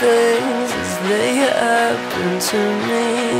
things as they happen to me.